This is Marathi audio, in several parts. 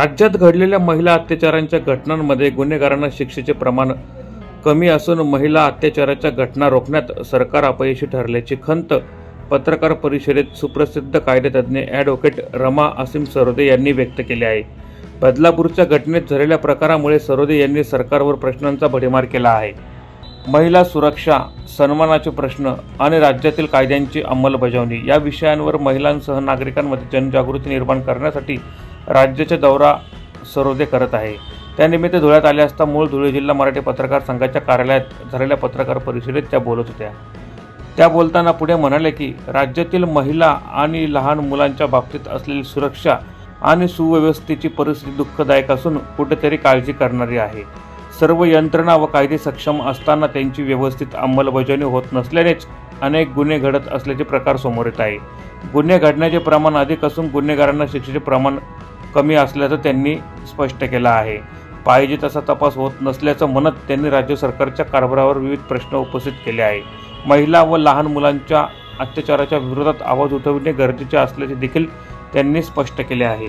राज्यात घडलेल्या महिला अत्याचारांच्या घटनांमध्ये गुन्हेगारांना शिक्षेचे प्रमाण कमी असून महिला अत्याचाराच्या घटना रोखण्यात सरकार अपयशी ठरल्याची खंत पत्रकार परिषदेत सुप्रसिद्ध कायदेतज्ञ ॲडव्होकेट रमा असीम सरोदे यांनी व्यक्त केली आहे. बदलापूरच्या घटनेत झालेल्या प्रकारामुळे सरोदे यांनी सरकारवर प्रश्नांचा भडीमार केला आहे. महिला सुरक्षा सन्मानाचे प्रश्न आणि राज्यातील कायद्यांची अंमलबजावणी या विषयांवर महिलांसह नागरिकांमध्ये जनजागृती निर्माण करण्यासाठी राज्याचा दौरा सरोदे करत आहे. त्यानिमित्त धुळ्यात आले असता मूळ धुळे जिल्हा मराठी पत्रकार संघाच्या कार्यालयात झालेल्या पत्रकार परिषदेत त्या बोलत होत्या. त्या बोलताना पुढे म्हणाले की राज्यातील महिला आणि लहान मुलांच्या बाबतीत असलेली सुरक्षा आणि सुव्यवस्थेची परिस्थिती दुःखदायक असून कुठेतरी काळजी करणारी आहे. सर्व यंत्रणा व कायदे सक्षम असताना त्यांची व्यवस्थित अंमलबजावणी होत नसल्यानेच अनेक गुन्हे घडत असल्याचे प्रकार समोर येत आहे. गुन्हे घडण्याचे प्रमाण अधिक असून गुन्हेगारांना शिक्षेचे प्रमाण कमी असल्याचं त्यांनी स्पष्ट केलं आहे. पाहिजे तसा तपास होत नसल्याचं म्हणत त्यांनी राज्य सरकारच्या कारभारावर विविध प्रश्न उपस्थित केले आहे महिला व लहान मुलांच्या अत्याचाराच्या विरोधात आवाज उठविणे गरजेचे असल्याचे देखील त्यांनी स्पष्ट केले आहे.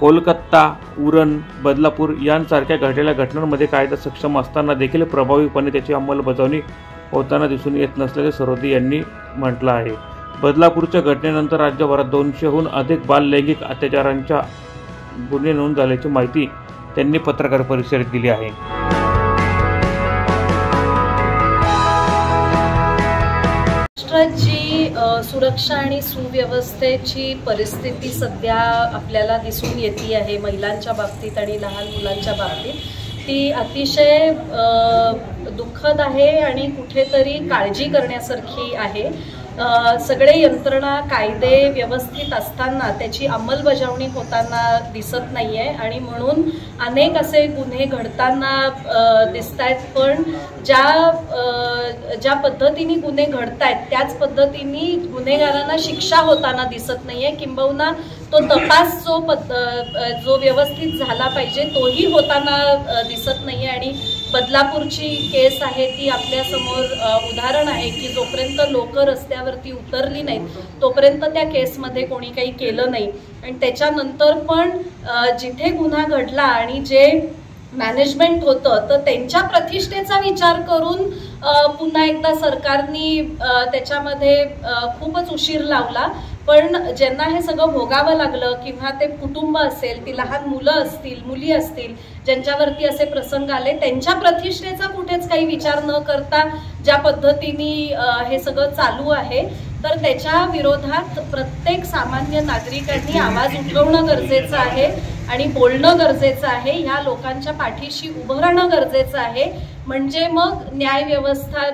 कोलकाता उरण बदलापूर यांसारख्या घडलेल्या घटनांमध्ये कायदा सक्षम असताना देखील प्रभावीपणे त्याची अंमलबजावणी होताना दिसून येत नसल्याचे सरोदे यांनी म्हटलं आहे. बदलापूरच्या घटनेनंतर राज्यभरात दोनशेहून अधिक बाल लैंगिक अत्याचारांच्या गुन्हे नोंद झाल्याची माहिती त्यांनी पत्रकार परिषदेत दिली आहे. महाराष्ट्राची सुरक्षा आणि सुव्यवस्थेची परिस्थिती सध्या आपल्याला दिसून येते आहे महिलांच्या बाबतीत आणि लहान मुलांच्या बाबतीत. ती अतिशय दुःखद आहे आणि कुठेतरी काळजी करण्यासारखी आहे. सगळे यंत्रणा कायदे व्यवस्थित असताना त्याची अंमलबजावणी होताना दिसत नाही आहे आणि म्हणून अनेक असे गुन्हे घडताना दिसत आहेत पण ज्या ज्या पद्धतीने गुन्हे घडत आहेत त्याच पद्धतीने गुन्हेगारांना शिक्षा होताना दिसत नाही आहे किंबहुना तो तपास जो पद्ध जो व्यवस्थित झाला पाहिजे तोही होताना दिसत नाही आहे आणि बदलापूरची केस आहे ती आपल्यासमोर उदाहरण आहे की जोपर्यंत लोक रस्त्यावरती उतरली नाहीत तोपर्यंत त्या केसमध्ये कोणी काही केलं नाही. आणि त्याच्यानंतर पण जिथे गुन्हा घडला आणि जे मॅनेजमेंट होतं तर त्यांच्या प्रतिष्ठेचा विचार करून पुन्हा एकदा सरकारनी त्याच्यामध्ये खूपच उशीर लावला. पण ज्यांना हे सगळं भोगावं लागलं किंवा ते कुटुंब असेल ती लहान मुलं असतील मुली असतील ज्यांच्यावरती असे प्रसंग आले त्यांच्या प्रतिष्ठेचा कुठेच काही विचार न करता ज्या पद्धतीने हे सगळं चालू आहे तर त्याच्या विरोधात प्रत्येक सामान्य नागरिकांनी आवाज उठवणं गरजेचं आहे. आणि बोलणं गरजेचं आहे. ह्या लोकांच्या पाठीशी उभं राहणं गरजेचं आहे. म्हणजे मग न्याय व्यवस्था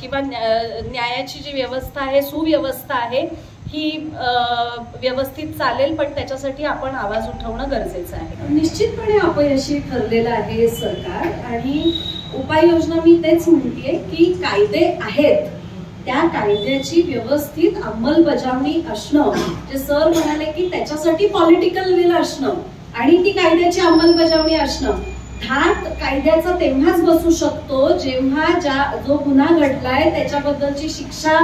किंवा न्यायाची जी व्यवस्था आहे सुव्यवस्था आहे ही व्यवस्थित चालेल पण त्याच्यासाठी आपण आवाज उठवणं गरजेचं आहे. निश्चितपणे अपयशी ठरलेलं आहे सरकार आणि उपाययोजना मी तेच म्हणतेय की कायदे आहेत. त्या कायद्याची व्यवस्थित अंमलबजावणी असणं जे सर म्हणाले की त्याच्यासाठी पॉलिटिकल विल असणं आणि ती कायद्याची अंमलबजावणी असणं. धाक कायद्याचा तेव्हाच बसू शकतो जेव्हा ज्या जो गुन्हा घडलाय त्याच्याबद्दलची शिक्षा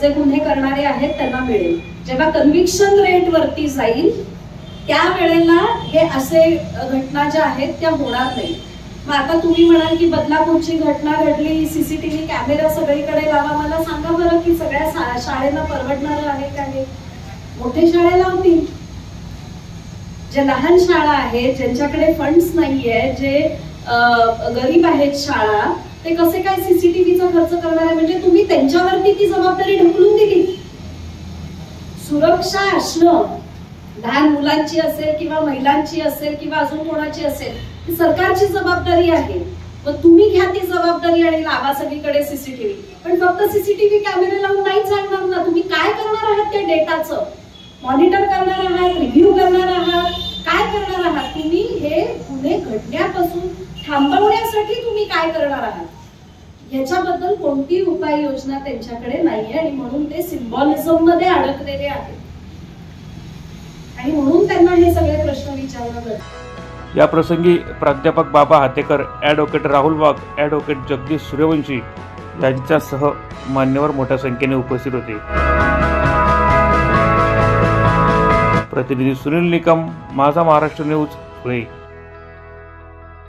जे गुन्हे करणारे आहेत त्यांना मिळेल. जेव्हा कन्व्हिक्शन रेट वरती जाईल त्यावेळेला हे असे घटना ज्या आहेत त्या होणार नाही. मग आता तुम्ही म्हणाल की बदलापूरची घटना घडली सीसीटीव्ही कॅमेरा सगळीकडे लावा. मला सांगा बरं की सगळ्या शाळेला परवडणार आहे का हे? मोठे शाळे लावतील ज्या लहान शाळा आहेत ज्यांच्याकडे फंड्स नाहीये जे गरीब आहेत शाळा ते कसे काय सीसीटीव्हीचा खर्च करणार आहे? म्हणजे तुम्ही त्यांच्यावरती ती जबाबदारी ढकलून दिली. सुरक्षा असणं लहान मुलांची असेल किंवा महिलांची असेल किंवा अजून कोणाची असेल ती सरकारची जबाबदारी आहे. मग तुम्ही घ्या ती जबाबदारी आणि लावा सगळीकडे सीसीटीव्ही पण फक्त सीसीटीव्ही कॅमेरे लावून नाही चालणार ना. तुम्ही काय करणार आहात त्या डेटाचं मॉनिटर करणार आहात रिव्ह्यू करणार आहात काय करणार आहात? तुम्ही हे गुन्हे घडण्यापासून थांबवण्यासाठी तुम्ही काय करणार आहात? याच्याबद्दल कोणती उपाययोजना त्यांच्याकडे नाहीये आणि म्हणून ते सिम्बॉलिझममध्ये अडकलेले आहेत. आणि म्हणून त्यांना हे सगळे प्रश्न विचारणं गरजेचं या प्रसंगी प्राध्यापक बाबा हातेकर ॲडव्होकेट राहुल वाघ ॲडव्होकेट जगदीश सूर्यवंशी यांच्यासह मान्यवर मोठ्या संख्येने उपस्थित होते. प्रतिनिधी सुनील निकम माझा महाराष्ट्र न्यूज पुणे.